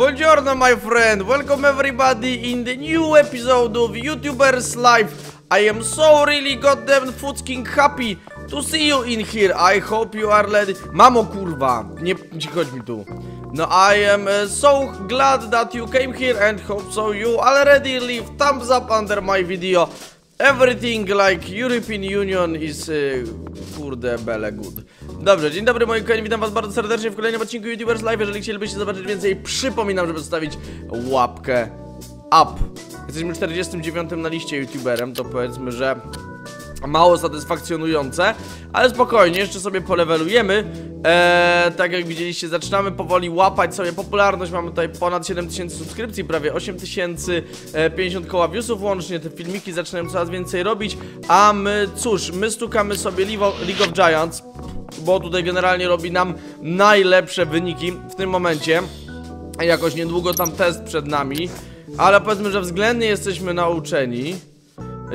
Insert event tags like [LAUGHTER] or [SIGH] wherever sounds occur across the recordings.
Buongiorno my friend, welcome everybody in the new episode of YouTubers Life. I am so really goddamn fucking happy to see you in here. I hope you are ready. Mamo kurwa, nie nie chodź mi tu. No I am uh, so glad that you came here and hope so you already leave thumbs up under my video. Everything like European Union is uh, kurde bele good. Dobrze, dzień dobry moi kochani, witam was bardzo serdecznie w kolejnym odcinku YouTubers Live. Jeżeli chcielibyście zobaczyć więcej, przypominam, żeby zostawić łapkę up. Jesteśmy 49 na liście YouTuberem, to powiedzmy, że mało satysfakcjonujące, ale spokojnie, jeszcze sobie polewelujemy. Eee, tak jak widzieliście, zaczynamy powoli łapać sobie popularność. Mamy tutaj ponad 7000 subskrypcji, prawie 8000, e, 50 koła viewsów łącznie. Te filmiki zaczynają coraz więcej robić. A my, cóż, my stukamy sobie League of Giants, bo tutaj generalnie robi nam najlepsze wyniki w tym momencie. Jakoś niedługo tam test przed nami, ale powiedzmy, że względnie jesteśmy nauczeni.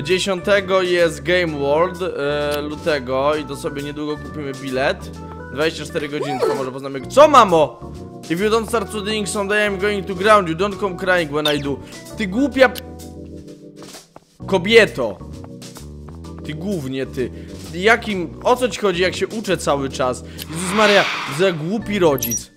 10 jest Game World e, lutego i to sobie niedługo kupimy bilet. 24 godziny, to może poznamy. Co mamo? If you don't start studying someday I'm going to ground you, don't come crying when I do. Ty głupia... Kobieto. Ty głównie ty. Jakim... O co ci chodzi jak się uczę cały czas? Jezus Maria, za głupi rodzic.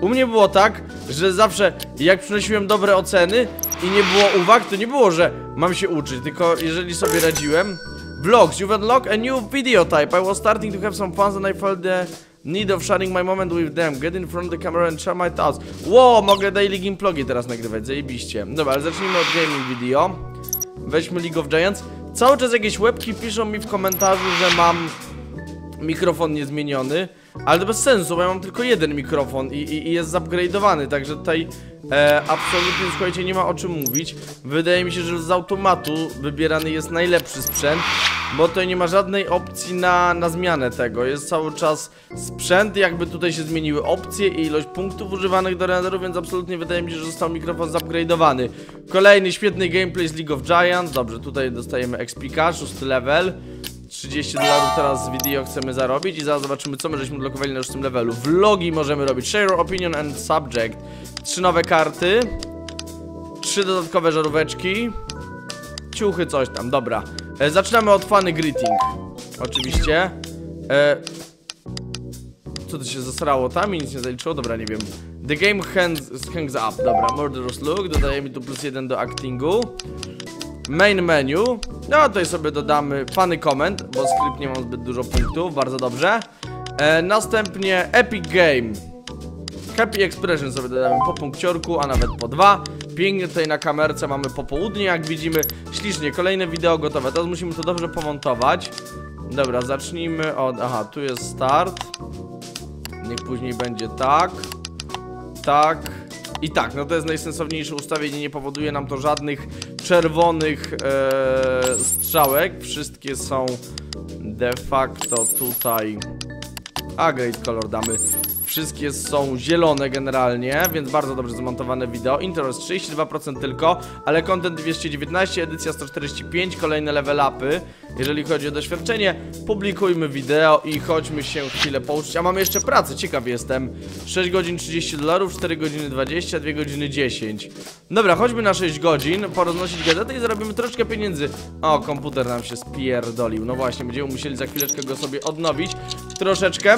U mnie było tak, że zawsze jak przynosiłem dobre oceny i nie było uwag, to nie było, że mam się uczyć, tylko jeżeli sobie radziłem. Vlogs, you've unlocked a new video type. I was starting to have some fun and I felt the need of sharing my moment with them. Get in front of the camera and share my thoughts. Wow, mogę daily gimplogi teraz nagrywać, zajebiście. Dobra, ale zacznijmy od gaming video. Weźmy League of Giants. Cały czas jakieś łebki piszą mi w komentarzu, że mam mikrofon niezmieniony, ale to bez sensu, bo ja mam tylko jeden mikrofon i, i, i jest zupgrade'owany, także tutaj e, absolutnie, słuchajcie, nie ma o czym mówić. Wydaje mi się, że z automatu wybierany jest najlepszy sprzęt, bo tutaj nie ma żadnej opcji na, na zmianę tego. Jest cały czas sprzęt, jakby tutaj się zmieniły opcje i ilość punktów używanych do renderu, więc absolutnie wydaje mi się, że został mikrofon zupgrade'owany. Kolejny świetny gameplay z League of Giants, dobrze, tutaj dostajemy XP, 6 level. 30 dolarów teraz z video chcemy zarobić i zaraz zobaczymy co my żeśmy odblokowali na już tym levelu. Vlogi możemy robić, share opinion and subject. Trzy nowe karty. Trzy dodatkowe żaróweczki. Ciuchy, coś tam, dobra. E, zaczynamy od funny greeting. Oczywiście. E, co to się zasrało tam i nic nie zaliczyło? Dobra, nie wiem. The game hangs, hangs up. Dobra, murderous look. Dodaje mi tu plus jeden do actingu. Main menu. No tutaj sobie dodamy funny comment, bo skrypt nie mam zbyt dużo punktów, bardzo dobrze. E, następnie Epic Game. Happy Expression sobie dodamy po punkciorku, a nawet po dwa. Pięknie tutaj na kamerce mamy popołudnie, jak widzimy. Ślicznie, kolejne wideo gotowe. Teraz musimy to dobrze pomontować. Dobra, zacznijmy od... Aha, tu jest start. Niech później będzie tak. Tak. I tak, no to jest najsensowniejsze ustawienie, nie powoduje nam to żadnych czerwonych e, strzałek. Wszystkie są de facto tutaj. A, great color damy. Wszystkie są zielone generalnie, więc bardzo dobrze zmontowane wideo. Intro jest 32% tylko, ale content 219, edycja 145, kolejne level upy. Jeżeli chodzi o doświadczenie, publikujmy wideo i chodźmy się chwilę pouczyć. A mamy jeszcze pracę, ciekaw jestem. 6 godzin 30 dolarów, 4 godziny 20, 2 godziny 10. Dobra, chodźmy na 6 godzin, poroznosić gazetę i zarobimy troszkę pieniędzy. O, komputer nam się spierdolił. No właśnie, będziemy musieli za chwileczkę go sobie odnowić. Troszeczkę.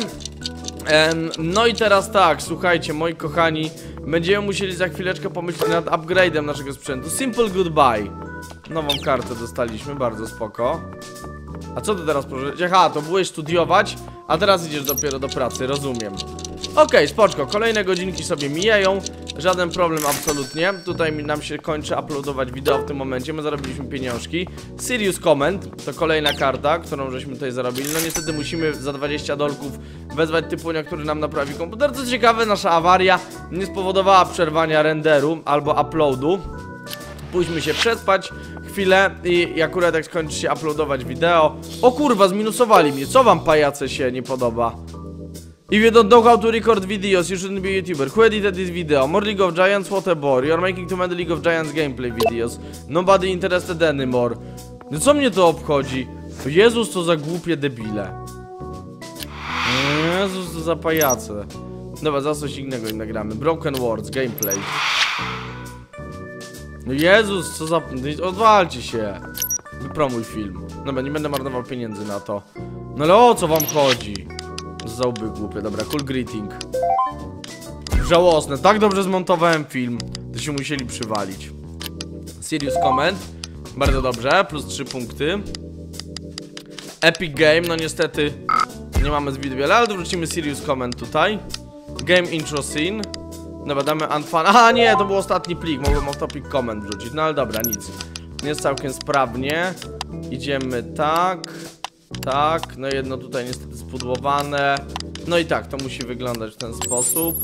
No i teraz tak, słuchajcie, moi kochani, będziemy musieli za chwileczkę pomyśleć nad upgrade'em naszego sprzętu. Simple goodbye. Nową kartę dostaliśmy, bardzo spoko. A co ty teraz proszę? Aha, to byłeś studiować, a teraz idziesz dopiero do pracy, rozumiem. Okej, spoczko, kolejne godzinki sobie mijają, żaden problem absolutnie. Tutaj nam się kończy uploadować wideo w tym momencie, my zarobiliśmy pieniążki. Serious Comment, to kolejna karta, którą żeśmy tutaj zarobili. No niestety musimy za 20 dolków wezwać typunia, który nam naprawi komputer. Co ciekawe, nasza awaria nie spowodowała przerwania renderu albo uploadu. Pójdźmy się przespać chwilę i akurat jak skończy się uploadować wideo O kurwa, zminusowali mnie, co wam pajace się nie podoba? If you don't know how to record videos, you shouldn't be a YouTuber. Who edited this video? More League of Giants, what a bore. You are making too many League of Giants gameplay videos. Nobody interested anymore. No co mnie to obchodzi? Jezus, to za głupie debile. Jezus, to za pajace. Dobra, za coś innego nagramy. Broken Words, gameplay. No Jezus, co za... Odwalcie się. Wypromuj film. Dobra, nie będę marnował pieniędzy na to. No ale o co wam chodzi? Za łby głupie. Dobra, cool greeting. Żałosne. Tak dobrze zmontowałem film. To się musieli przywalić. Serious comment. Bardzo dobrze, plus 3 punkty. Epic Game, no niestety nie mamy zbyt wiele, ale wrócimy Serious Comment tutaj. Game Intro Scene. Dobra, damy Unfun. Aha, nie, to był ostatni plik, mogłem off topic comment wrzucić, no ale dobra, nic. Jest całkiem sprawnie. Idziemy tak, tak, no jedno tutaj niestety spudłowane. No i tak, to musi wyglądać w ten sposób.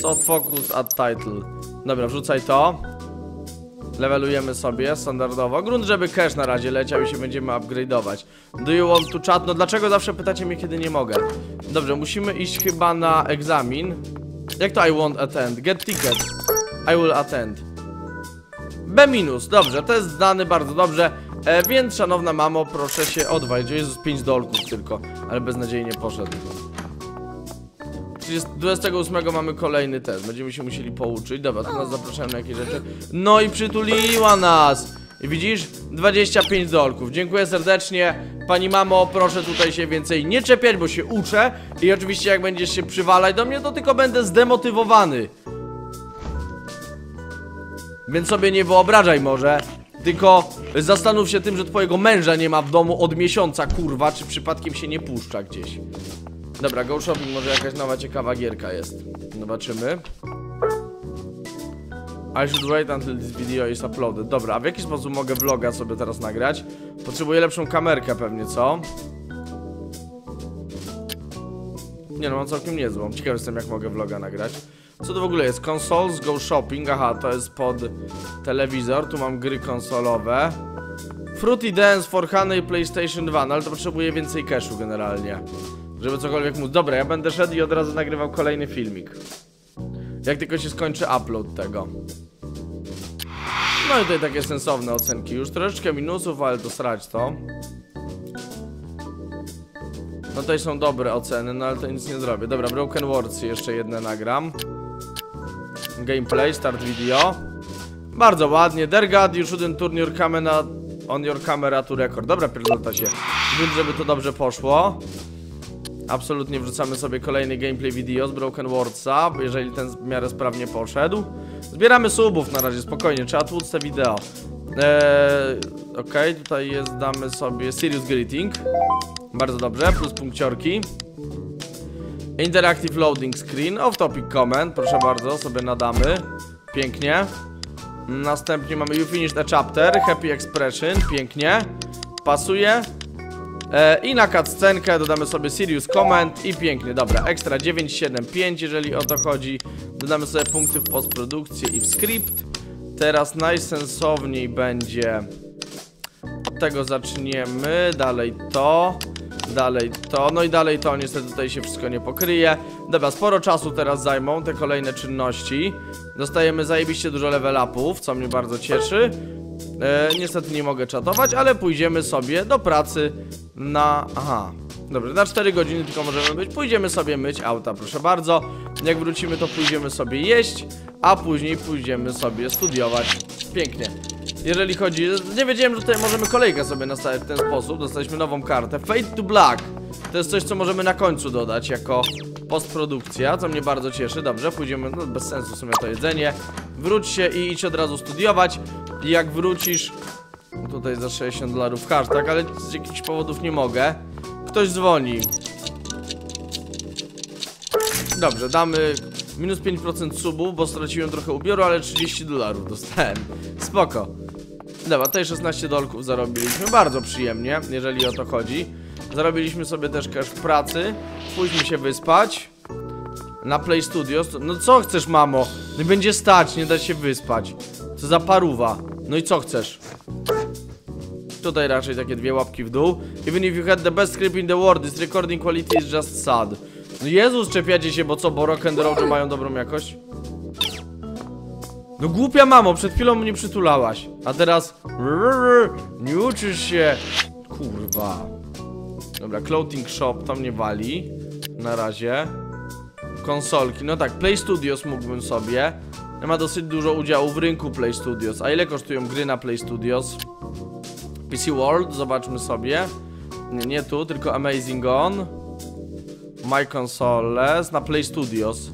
Soft focus add title. Dobra, wrzucaj to. Levelujemy sobie standardowo. Grunt, żeby cash na razie leciał i się będziemy upgrade'ować. Do you want to chat? No dlaczego zawsze pytacie mnie, kiedy nie mogę? Dobrze, musimy iść chyba na egzamin. Jak to I won't attend? Get ticket. I will attend. B minus, dobrze, to jest zdany bardzo dobrze. E, więc szanowna mamo, proszę się odwalić. Jezus, 5 dolków tylko, ale beznadziejnie poszedł. 30 28 mamy kolejny test, będziemy się musieli pouczyć. Dobra, to nas zapraszają na jakieś rzeczy. No i przytuliła nas! I widzisz? 25 dolków. Dziękuję serdecznie. Pani mamo, proszę tutaj się więcej nie czepiać, bo się uczę. I oczywiście jak będziesz się przywalać do mnie, to tylko będę zdemotywowany. Więc sobie nie wyobrażaj może. Tylko zastanów się tym, że twojego męża nie ma w domu od miesiąca, kurwa, czy przypadkiem się nie puszcza gdzieś. Dobra, go shopping, może jakaś nowa ciekawa gierka jest. Zobaczymy. I should wait until this video is uploaded. Dobra, a w jaki sposób mogę vloga sobie teraz nagrać? Potrzebuję lepszą kamerkę pewnie, co? Nie no, mam całkiem niezłą. Ciekaw jestem, jak mogę vloga nagrać. Co to w ogóle jest? Consoles, go shopping. Aha, to jest pod telewizor. Tu mam gry konsolowe. Fruity Dance for Honey PlayStation 2, no ale to potrzebuję więcej cashu generalnie. Żeby cokolwiek móc. Dobra, ja będę szedł i od razu nagrywał kolejny filmik. Jak tylko się skończy upload tego. No i tutaj takie sensowne ocenki. Już troszeczkę minusów, ale to srać to. No tutaj są dobre oceny, no ale to nic nie zrobię. Dobra, Broken Words jeszcze jedne nagram. Gameplay, start video. Bardzo ładnie. Dergad, you shouldn't turn your camera on your camera to record. Dobra, pierdolta się. Wiem, żeby to dobrze poszło. Absolutnie wrzucamy sobie kolejny gameplay video z Broken Wordsa, jeżeli ten w miarę sprawnie poszedł. Zbieramy subów na razie, spokojnie, trzeba tłuc te wideo. Eee, Okej, tutaj jest, damy sobie Serious Greeting. Bardzo dobrze, plus punkciorki. Interactive Loading Screen, off topic comment, proszę bardzo, sobie nadamy. Pięknie. Następnie mamy You Finished a Chapter, Happy Expression, pięknie. Pasuje. E, I na cutscenkę dodamy sobie Serious Comment i pięknie, dobra, ekstra 975, jeżeli o to chodzi. Dodamy sobie punkty w postprodukcji i w skrypt. Teraz najsensowniej będzie od tego zaczniemy, dalej to, dalej to, no i dalej to, niestety tutaj się wszystko nie pokryje. Dobra, sporo czasu teraz zajmą te kolejne czynności. Dostajemy zajebiście dużo level upów, co mnie bardzo cieszy. E, niestety nie mogę czatować, ale pójdziemy sobie do pracy na... Aha, Dobrze, na 4 godziny tylko możemy być. Pójdziemy sobie myć auta, proszę bardzo. Jak wrócimy, to pójdziemy sobie jeść, a później pójdziemy sobie studiować. Pięknie. Jeżeli chodzi... Nie wiedziałem, że tutaj możemy kolejkę sobie nastawić w ten sposób. Dostaliśmy nową kartę. Fade to Black. To jest coś, co możemy na końcu dodać jako postprodukcja, co mnie bardzo cieszy. Dobrze, pójdziemy... No, bez sensu w sumie to jedzenie. Wróć się i idź od razu studiować. I jak wrócisz... Tutaj za 60 dolarów hashtag, ale z jakichś powodów nie mogę. Ktoś dzwoni. Dobrze, damy minus 5% subów, bo straciłem trochę ubioru, ale 30 dolarów dostałem. Spoko. Dobra, tutaj 16 dolków zarobiliśmy, bardzo przyjemnie, jeżeli o to chodzi. Zarobiliśmy sobie też cash w pracy. Pójdźmy się wyspać. Na Play Studios. No co chcesz, mamo? Nie będzie stać, nie da się wyspać. Co za paruwa. No i co chcesz? Tutaj raczej takie dwie łapki w dół. Even if you had the best script in the world, this recording quality is just sad. No Jezus, czepiacie się, bo co, bo rock and roll mają dobrą jakość? No głupia mamo, przed chwilą mnie przytulałaś. A teraz... Nie uczysz się. Kurwa. Dobra, clothing shop, to mnie wali. Na razie. konsolki. No tak, Play Studios mógłbym sobie. Ma dosyć dużo udziału w rynku Play Studios. A ile kosztują gry na Play Studios? PC World, zobaczmy sobie. Nie, nie tu, tylko Amazing On. My Consoles na Play Studios.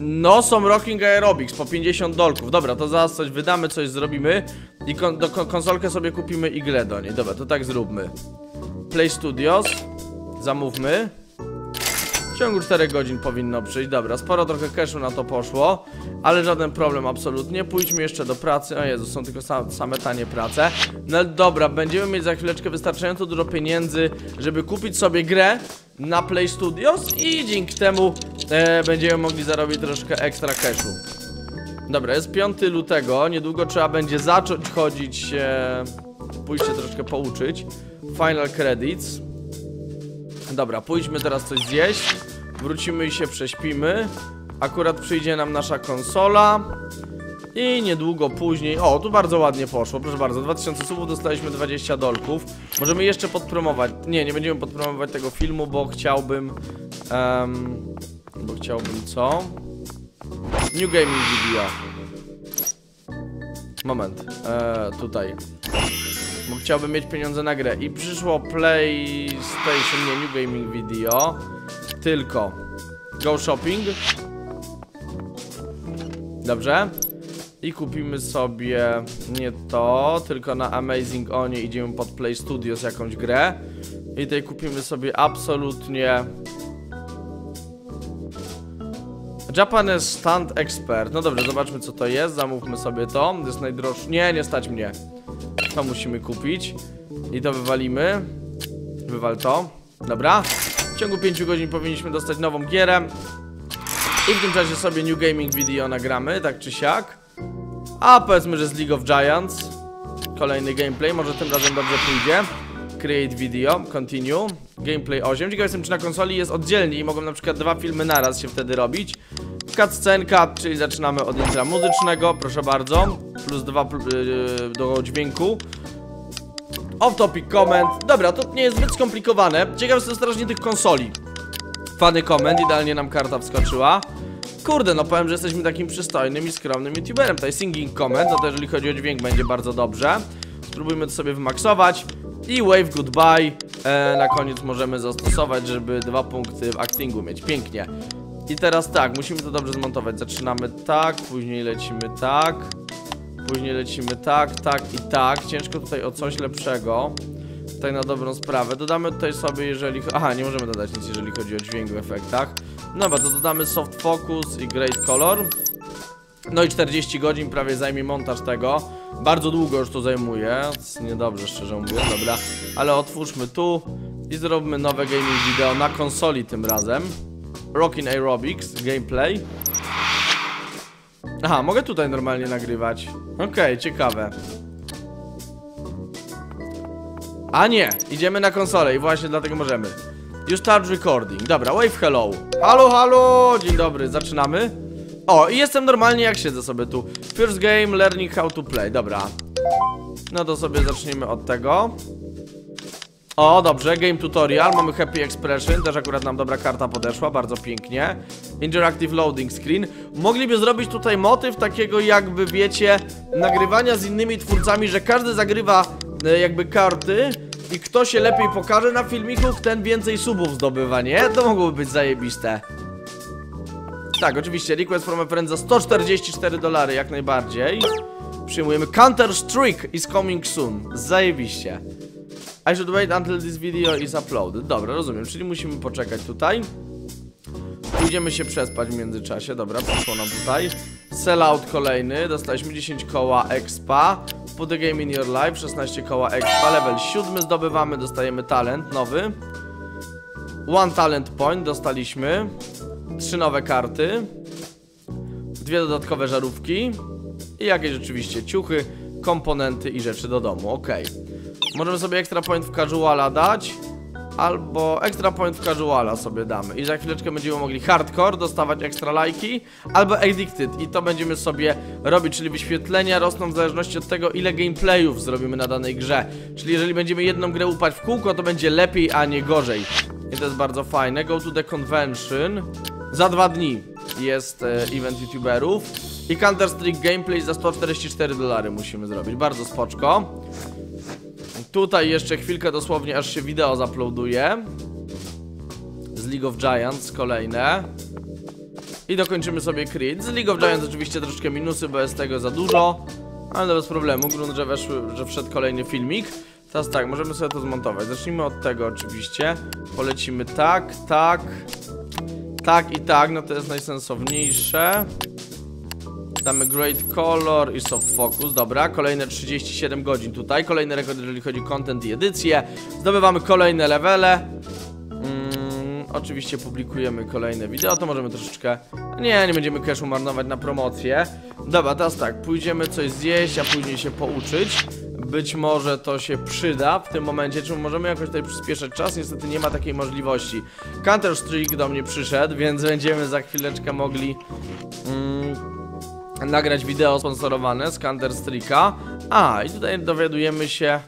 No, są Rocking Aerobics po 50 dolków. Dobra, to zaraz coś wydamy, coś zrobimy i kon do kon konsolkę sobie kupimy i grę do niej. Dobra, to tak zróbmy. Play Studios. Zamówmy. W ciągu 4 godzin powinno przyjść. Dobra, sporo trochę cashu na to poszło, ale żaden problem absolutnie. Pójdźmy jeszcze do pracy. O Jezu, są tylko sa same tanie prace. No dobra, będziemy mieć za chwileczkę wystarczająco dużo pieniędzy, żeby kupić sobie grę na Play Studios i dzięki temu e, będziemy mogli zarobić troszkę ekstra cashu. Dobra, jest 5 lutego, niedługo trzeba będzie zacząć chodzić, e, pójść się troszkę pouczyć. Final credits. Dobra, pójdźmy teraz coś zjeść. Wrócimy i się prześpimy. Akurat przyjdzie nam nasza konsola. I niedługo później. O, tu bardzo ładnie poszło, proszę bardzo. 2000 subów dostaliśmy 20 dolków. Możemy jeszcze podpromować. Nie, nie będziemy podpromować tego filmu, bo chciałbym. em, bo chciałbym co? New Gaming Video. Moment. E, tutaj. Bo chciałbym mieć pieniądze na grę. I przyszło PlayStation, nie New Gaming Video. Tylko Go Shopping. Dobrze. I kupimy sobie nie to, tylko na Amazing Onie idziemy pod Play Studios jakąś grę. I tutaj kupimy sobie absolutnie Japanese Stand Expert. No dobrze, zobaczmy co to jest. Zamówmy sobie to. To jest najdroższe. Nie, nie stać mnie. To musimy kupić. I to wywalimy. Wywal to. Dobra. W ciągu 5 godzin powinniśmy dostać nową gierę. I w tym czasie sobie New Gaming Video nagramy, tak czy siak. A powiedzmy, że z League of Giants. Kolejny gameplay, może tym razem dobrze pójdzie. Create video, continue. Gameplay 8. Ciekaw jestem, czy na konsoli jest oddzielnie i mogą na przykład dwa filmy naraz się wtedy robić. Cutscenka, czyli zaczynamy od intra muzycznego, proszę bardzo. Plus dwa yy, do dźwięku. Off topic comment. Dobra, to nie jest zbyt skomplikowane. Ciekaw jestem strasznie tych konsoli. Fany comment, idealnie nam karta wskoczyła. Kurde, no powiem, że jesteśmy takim przystojnym i skromnym youtuberem. Tutaj singing comment, no to jeżeli chodzi o dźwięk będzie bardzo dobrze. Spróbujmy to sobie wymaksować. I wave goodbye e, na koniec możemy zastosować, żeby dwa punkty w actingu mieć. Pięknie. I teraz tak, musimy to dobrze zmontować. Zaczynamy tak, później lecimy tak. Później lecimy tak, tak i tak. Ciężko tutaj o coś lepszego. Tutaj na dobrą sprawę. Dodamy tutaj sobie, jeżeli... Aha, nie możemy dodać nic, jeżeli chodzi o dźwięk w efektach. Dobra, to dodamy soft focus i great color. No i 40 godzin prawie zajmie montaż tego. Bardzo długo już to zajmuje. Niedobrze, szczerze mówiąc, dobra. Ale otwórzmy tu i zróbmy nowe gaming video na konsoli tym razem. Rockin' Aerobics, gameplay. Aha, mogę tutaj normalnie nagrywać. Okej, ciekawe. A nie, idziemy na konsolę i właśnie dlatego możemy. Już start recording. Dobra, wave hello. Halo, halo, dzień dobry, zaczynamy. O, i jestem normalnie jak siedzę sobie tu. First game, learning how to play, dobra. No to sobie zacznijmy od tego. O, dobrze, game tutorial, mamy happy expression, też akurat nam dobra karta podeszła, bardzo pięknie. Interactive loading screen. Mogliby zrobić tutaj motyw takiego jakby, wiecie, nagrywania z innymi twórcami, że każdy zagrywa jakby karty i kto się lepiej pokaże na filmiku, ten więcej subów zdobywa, nie? To mogłoby być zajebiste. Tak, oczywiście, request from a friend za 144 dolary, jak najbardziej. Przyjmujemy Counter Strike is coming soon. Zajebiście. I should wait until this video is uploaded. Dobra, rozumiem, czyli musimy poczekać tutaj. Pójdziemy się przespać w międzyczasie. Dobra, poszło nam tutaj. Sellout kolejny. Dostaliśmy 10 koła expa. Put the game in your life. 16 koła expa. Level 7 zdobywamy. Dostajemy talent nowy. One talent point dostaliśmy. Trzy nowe karty. Dwie dodatkowe żarówki. I jakieś oczywiście ciuchy, komponenty i rzeczy do domu. Ok. Możemy sobie extra point w casuala dać. Albo extra point w casuala sobie damy. I za chwileczkę będziemy mogli hardcore dostawać ekstra lajki. Albo addicted. I to będziemy sobie robić, czyli wyświetlenia rosną w zależności od tego, ile gameplayów zrobimy na danej grze. Czyli jeżeli będziemy jedną grę upać w kółko, to będzie lepiej, a nie gorzej. I to jest bardzo fajne. Go to the convention. Za dwa dni jest e, event youtuberów. I Counter Strike Gameplay za 144 dolary musimy zrobić. Bardzo spoczko. Tutaj jeszcze chwilkę dosłownie, aż się wideo zaploaduje. Z League of Giants kolejne. I dokończymy sobie Creed. Z League of Giants oczywiście troszeczkę minusy, bo jest tego za dużo. Ale bez problemu, grunt, że, weszły, że wszedł kolejny filmik. Teraz tak, możemy sobie to zmontować. Zacznijmy od tego oczywiście. Polecimy tak, tak, tak i tak, no to jest najsensowniejsze. Damy Great Color i Soft Focus, dobra, kolejne 37 godzin tutaj, kolejny rekord jeżeli chodzi o content i edycję. Zdobywamy kolejne levele. Mm, oczywiście publikujemy kolejne wideo, to możemy troszeczkę... Nie, nie będziemy cashu marnować na promocję. Dobra, teraz tak, pójdziemy coś zjeść, a później się pouczyć. Być może to się przyda w tym momencie, czy możemy jakoś tutaj przyspieszać czas? Niestety nie ma takiej możliwości. Counter Strike do mnie przyszedł, więc będziemy za chwileczkę mogli... Mm, nagrać wideo sponsorowane z Counter Strike'a. A, i tutaj dowiadujemy się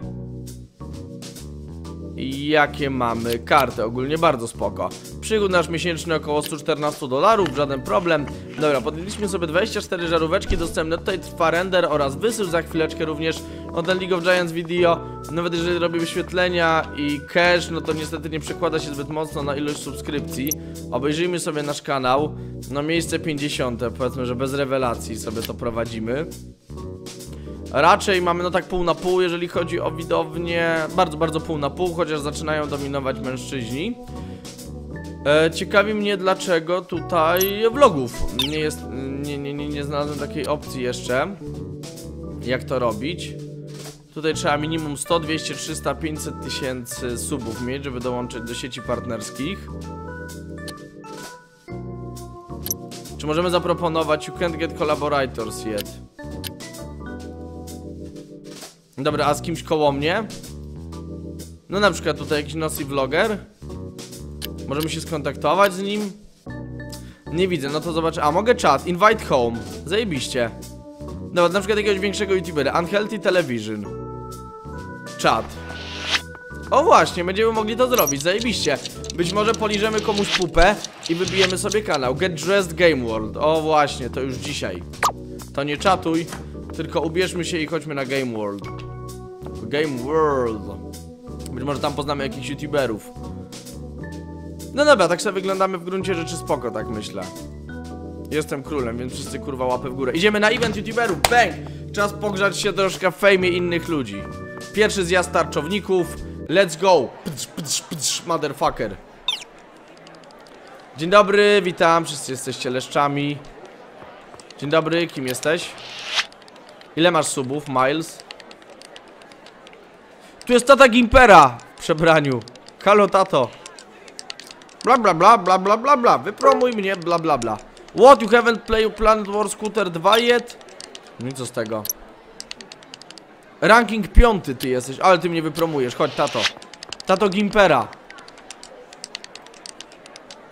jakie mamy karty, ogólnie bardzo spoko. Przygód nasz miesięczny około 114 dolarów, żaden problem. Dobra, podjęliśmy sobie 24 żaróweczki dostępne, tutaj trwa render oraz wysył, za chwileczkę również o ten League of Giants video. Nawet jeżeli robię wyświetlenia i cache, no to niestety nie przekłada się zbyt mocno na ilość subskrypcji. Obejrzyjmy sobie nasz kanał, no miejsce 50, powiedzmy, że bez rewelacji sobie to prowadzimy. Raczej mamy no tak pół na pół, jeżeli chodzi o widownię. Bardzo, bardzo pół na pół, chociaż zaczynają dominować mężczyźni. E, ciekawi mnie dlaczego tutaj vlogów nie jest, nie, nie, nie, nie znalazłem takiej opcji jeszcze Jak to robić Tutaj trzeba minimum 100, 200, 300, 500 tysięcy subów mieć, żeby dołączyć do sieci partnerskich. Czy możemy zaproponować You can't get collaborators yet? Dobra, a z kimś koło mnie? No na przykład tutaj jakiś nosy vlogger. Możemy się skontaktować z nim? Nie widzę, no to zobaczę. A, mogę chat, invite home. Zajebiście. Dobra, na przykład jakiegoś większego youtubera. Unhealthy Television Chat O właśnie, będziemy mogli to zrobić, zajebiście. Być może poliżemy komuś pupę I wybijemy sobie kanał. Get Dressed Game World. O właśnie, to już dzisiaj. To nie czatuj Tylko ubierzmy się i chodźmy na Game World. Game World. Być może tam poznamy jakichś youtuberów. No dobra, tak sobie wyglądamy w gruncie rzeczy spoko, tak myślę. Jestem królem, więc wszyscy kurwa łapy w górę. Idziemy na event youtuberów, bang! Czas pogrzać się troszkę w fejmie innych ludzi Pierwszy zjazd tarczowników Let's go! Pdż, motherfucker Dzień dobry, witam, wszyscy jesteście leszczami Dzień dobry, kim jesteś? Ile masz subów, Miles? Tu jest tata Gimpera w przebraniu. Halo tato. Bla bla bla bla bla bla bla. Wypromuj mnie, bla bla bla. What, you haven't played Planet War Scooter 2 yet? No i co z tego? Ranking piąty ty jesteś, ale ty mnie wypromujesz. Chodź tato. Tato Gimpera.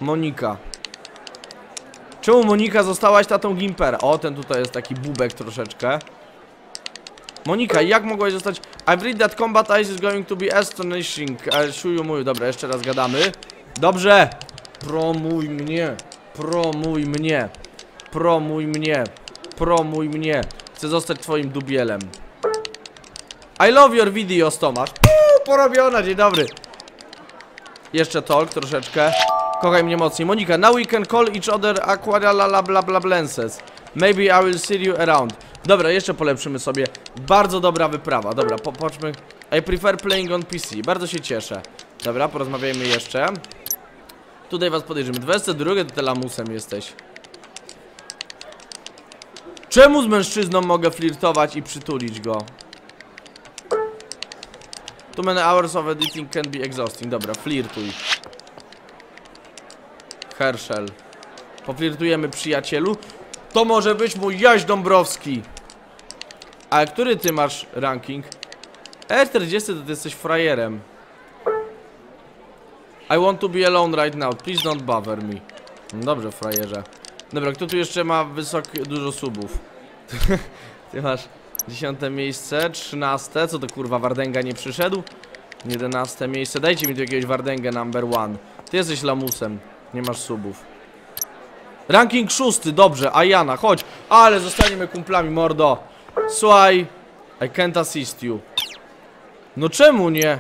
Monika. Czemu Monika zostałaś tatą Gimpera? O, ten tutaj jest taki bubek troszeczkę. Monika, jak mogłaś zostać... I've read that combat ice is going to be astonishing. Show you mój. Dobra, jeszcze raz gadamy. Dobrze. Promuj mnie. Promuj mnie. Promuj mnie. Promuj mnie. Chcę zostać twoim dubielem. I love your videos, Tomasz. Uuu, porobiona, dzień dobry. Jeszcze talk troszeczkę. Kochaj mnie mocniej. Monika, now we can call each other aquaria la la bla bla. Maybe I will see you around. Dobra, jeszcze polepszymy sobie. Bardzo dobra wyprawa. Dobra, po. I prefer playing on PC. Bardzo się cieszę. Dobra, porozmawiajmy jeszcze. Tutaj was podejrzymy. 22 to telamusem jesteś. Czemu z mężczyzną mogę flirtować i przytulić go? Too many hours of editing can be exhausting. Dobra, flirtuj. Herschel. Poflirtujemy przyjacielu. To może być mój Jaś Dąbrowski. A który ty masz ranking? E40 to ty jesteś frajerem. I want to be alone right now. Please don't bother me. Dobrze, frajerze. Dobra, kto tu jeszcze ma wysokie, dużo subów? [LAUGHS] ty masz dziesiąte miejsce, trzynaste. Co to kurwa, Wardęga nie przyszedł? Jedenaste miejsce. Dajcie mi tu jakiegoś Wardęgę number one. Ty jesteś lamusem. Nie masz subów. Ranking szósty, dobrze, Ajana, chodź. Ale zostaniemy kumplami, mordo. Słuchaj, I can't assist you. No czemu nie?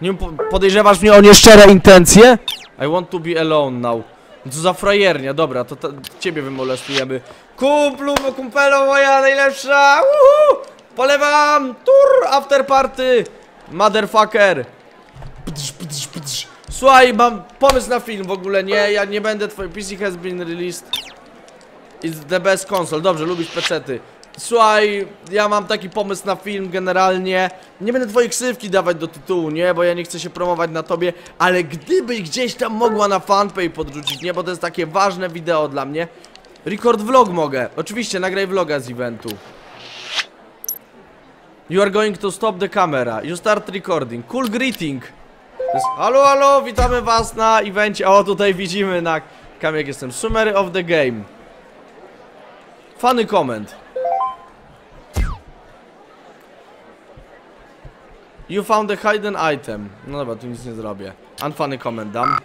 Nie po podejrzewasz mnie o nieszczere intencje? I want to be alone now. No Co za frajernia, dobra, to, to ciebie wymolestujemy. Kumplu, kumpelo moja najlepsza! Uhu! Polewam! Tur! After party! Motherfucker! Słuchaj, mam pomysł na film w ogóle, nie? Ja nie będę twój PC has been released. It's the best console. Dobrze, lubisz pecety. Słuchaj, ja mam taki pomysł na film generalnie. Nie będę twojej ksywki dawać do tytułu, nie? Bo ja nie chcę się promować na tobie, ale gdybyś gdzieś tam mogła na fanpage podrzucić, nie? Bo to jest takie ważne wideo dla mnie. Record vlog mogę. Oczywiście, nagraj vloga z eventu. You are going to stop the camera. You start recording. Cool greeting. Jest, halo, halo, witamy was na evencie. O, tutaj widzimy na kam jak jestem. Summary of the game. Funny comment. You found a hidden item. No dobra, tu nic nie zrobię. Unfunny comment dam.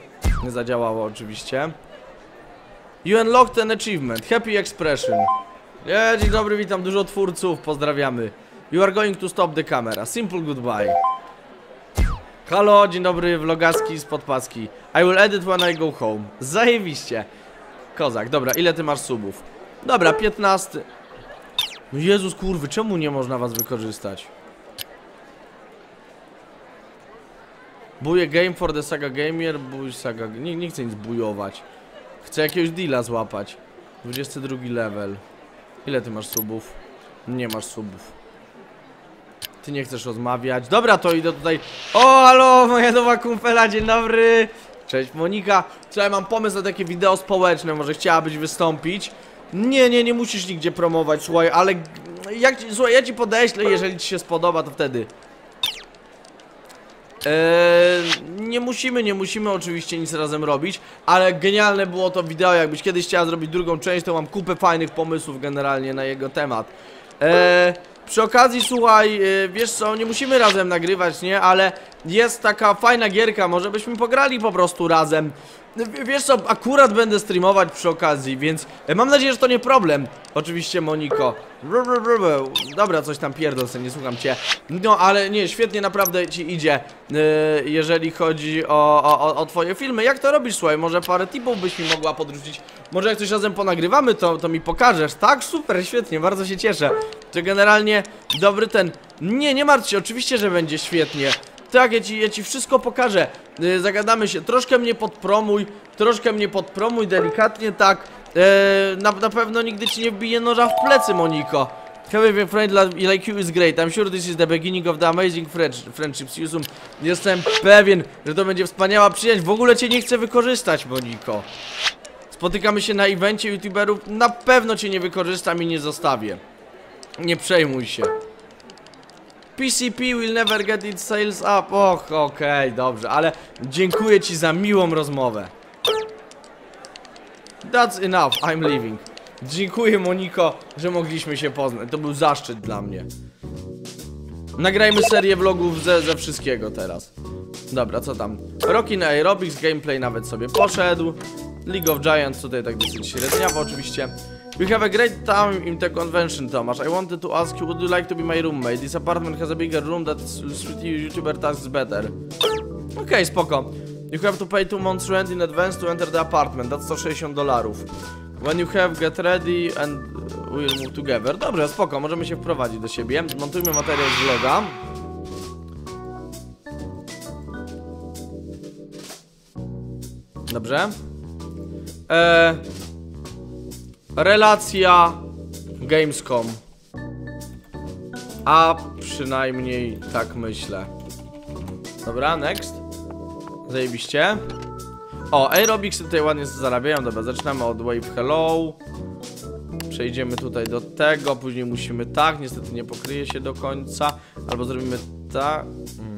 Nie zadziałało oczywiście. You unlocked an achievement. Happy expression. Nie, dzień dobry, witam dużo twórców, pozdrawiamy. You are going to stop the camera. Simple goodbye. Halo, dzień dobry, vlogaski z podpaski. I will edit when I go home. Zajebiście. Kozak, dobra, ile ty masz subów? Dobra, 15. No Jezus kurwy, czemu nie można was wykorzystać? Buje game for the saga gamer, buj saga... Nie, nie chcę nic bujować. Chcę jakiegoś deala złapać. 22 level. Ile ty masz subów? Nie masz subów. Ty nie chcesz rozmawiać. Dobra, to idę tutaj. O, halo, moja nowa kumpela, dzień dobry. Cześć, Monika. Słuchaj, mam pomysł na takie wideo społeczne, może chciałabyś wystąpić? Nie, nie, nie musisz nigdzie promować, słuchaj, ale jak słuchaj, ja ci podeślę, jeżeli ci się spodoba, to wtedy. Eee, nie musimy, nie musimy oczywiście nic razem robić, ale genialne było to wideo, jakbyś kiedyś chciała zrobić drugą część, to mam kupę fajnych pomysłów generalnie na jego temat. Eee, przy okazji, słuchaj, e, wiesz co, nie musimy razem nagrywać, nie? Ale jest taka fajna gierka, może byśmy pograli po prostu razem. Wiesz co, akurat będę streamować przy okazji, więc e, mam nadzieję, że to nie problem. Oczywiście, Moniko. Dobra, coś tam pierdol nie słucham cię. No, ale nie, świetnie naprawdę ci idzie, e, jeżeli chodzi o, o- o twoje filmy. Jak to robisz, słuchaj? Może parę tipów byś mi mogła podrzucić. Może jak coś razem ponagrywamy, to, to mi pokażesz, tak? Super, świetnie, bardzo się cieszę. To generalnie dobry ten... Nie, nie martw się, oczywiście, że będzie świetnie. Tak, ja ci, ja ci wszystko pokażę. Yy, zagadamy się. Troszkę mnie podpromuj, troszkę mnie podpromuj, delikatnie tak. Yy, na, na pewno nigdy ci nie wbije noża w plecy, Moniko. Having a friend li- like you is great. I'm sure this is the beginning of the amazing friendsh- friendships soon. Jestem pewien, że to będzie wspaniała przyjaźń. W ogóle cię nie chcę wykorzystać, Moniko. Spotykamy się na evencie youtuberów. Na pewno cię nie wykorzystam i nie zostawię. Nie przejmuj się. PCP will never get its sales up. Och, okej, dobrze, ale dziękuję ci za miłą rozmowę. That's enough, I'm leaving. Dziękuję Moniko, że mogliśmy się poznać. To był zaszczyt dla mnie. Nagrajmy serię vlogów ze, ze wszystkiego teraz. Dobra, co tam? Rockin Aerobics, gameplay nawet sobie poszedł. League of Giants tutaj tak dosyć średniawo oczywiście. We have a great time in the convention, Tomasz. I wanted to ask you, would you like to be my roommate? This apartment has a bigger room that suits you YouTuber tasks better. Okej, spoko. You have to pay two months rent in advance to enter the apartment. That's 160 dolarów. When you have, get ready and we'll move together. Dobrze, spoko, możemy się wprowadzić do siebie. Montujmy materiał z vloga. Dobrze. E, relacja Gamescom. A przynajmniej tak myślę. Dobra, next. Zajebiście. O, Aerobics tutaj ładnie zarabiają. Dobra, zaczynamy od Wave Hello. Przejdziemy tutaj do tego, później musimy tak, niestety nie pokryje się do końca. Albo zrobimy tak. Mm.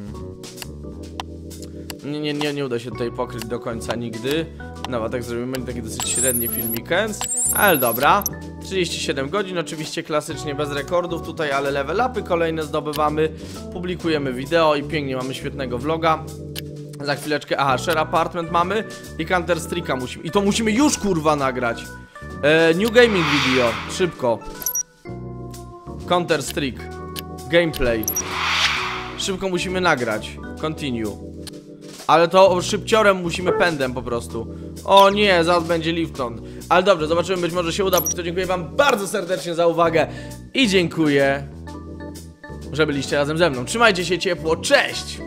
Nie, nie, nie, nie uda się tutaj pokryć do końca nigdy. No, a tak zrobimy taki dosyć średni filmikens. Ale dobra. 37 godzin, oczywiście klasycznie bez rekordów tutaj, ale level upy kolejne zdobywamy. Publikujemy wideo i pięknie mamy świetnego vloga. Za chwileczkę, aha, Share Apartment mamy i Counter Strike'a musimy, i to musimy już kurwa nagrać e, New Gaming Video, szybko Counter Strike Gameplay Szybko musimy nagrać, continue Ale to szybciorem musimy pędem po prostu O nie, zaraz będzie Lifton Ale dobrze, zobaczymy, być może się uda Póki to dziękuję wam bardzo serdecznie za uwagę I dziękuję że byliście razem ze mną. Trzymajcie się ciepło, cześć!